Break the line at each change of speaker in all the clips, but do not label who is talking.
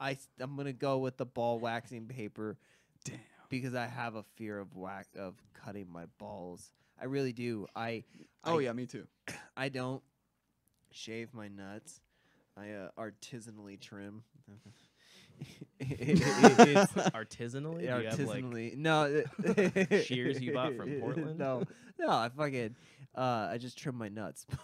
I s- I'm gonna go with the ball waxing paper
Damn.
because I have a fear of whack of cutting my balls. I really do. I
Oh
I-
yeah, me too.
I don't shave my nuts. I uh, artisanally trim. It- it- it's
Artisanally? Do you have, like,
artisanally. no,
shears you bought from Portland?
No, no. I fucking uh, I just trimmed my nuts.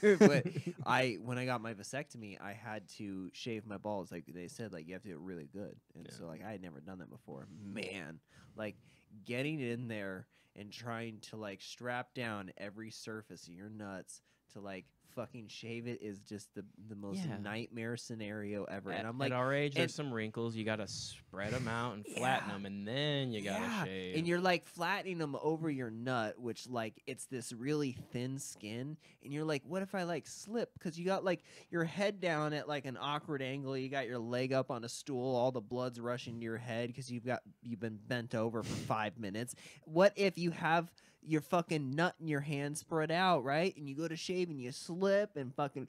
but I when I got my vasectomy, I had to shave my balls. Like they said, like you have to do it really good. And
Yeah.
so like I had never done that before. Man, like getting in there and trying to like strap down every surface of your nuts to like fucking shave it is just the the most
Yeah.
nightmare scenario ever.
at,
and I'm like, at
our age,
and-
there's some wrinkles. You gotta spread them out and flatten
Yeah.
them, and then you gotta
yeah.
shave.
And you're like flattening them over your nut, which like it's this really thin skin, and you're like, what if I like slip? Because you got like your head down at like an awkward angle, you got your leg up on a stool, all the blood's rushing to your head because you've got you've been bent over for five minutes. What if you have your fucking nut in your hand spread out, right? And you go to shave and you slip and fucking,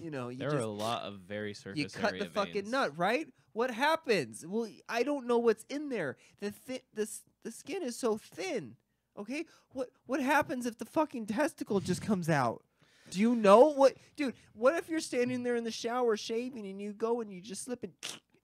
you know, you
there
just
are a lot of very surface
you cut
area
the fucking
veins.
nut, right? What happens? Well, I don't know what's in there. The thi- the the skin is so thin. Okay, what what happens if the fucking testicle just comes out? Do you know what, dude? What if you're standing there in the shower shaving and you go and you just slip and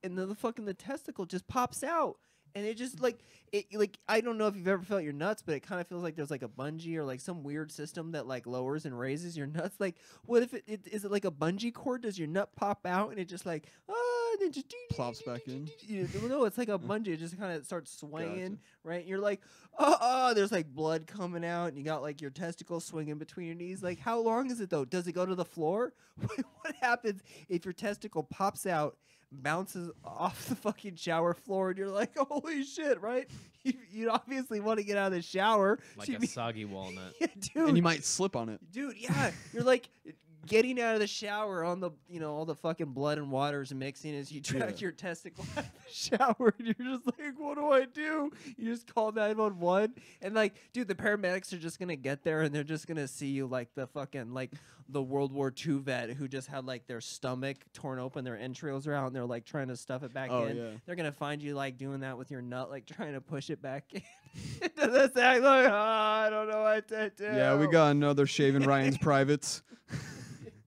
and then the fucking the testicle just pops out and it just like it like I don't know if you've ever felt your nuts, but it kind of feels like there's like a bungee or like some weird system that like lowers and raises your nuts. Like, what if it, it is it like a bungee cord? Does your nut pop out and it just like ah, and then just
Plops back in?
You know, no, it's like a bungee. It just kind of starts swaying,
Gotcha.
right? You're like, oh, oh, there's like blood coming out, and you got like your testicles swinging between your knees. Like, how long is it though? Does it go to the floor? what happens if your testicle pops out? bounces off the fucking shower floor and you're like holy shit right you, you obviously want to get out of the shower
like
So you
a
mean-
soggy walnut.
yeah, dude
And you might slip on it.
dude yeah you're like getting out of the shower on the you know all the fucking blood and waters mixing as you drag
Yeah.
your testicle out of the shower and you're just like what do i do you just call 911 and like dude the paramedics are just gonna get there and they're just gonna see you like the fucking like the world war ii vet who just had like their stomach torn open their entrails are out and they're like trying to stuff it back
Oh
in
yeah.
they're gonna find you like doing that with your nut, like trying to push it back in. Does that sound like, oh, I don't know what to do.
Yeah, we got another shaving Ryan's privates.